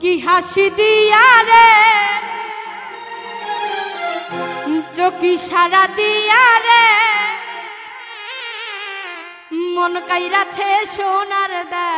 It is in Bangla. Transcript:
কি হাসি দিয়া রে। চকি সারা দিয়া রে। মন কাইরাছে সোনার দা।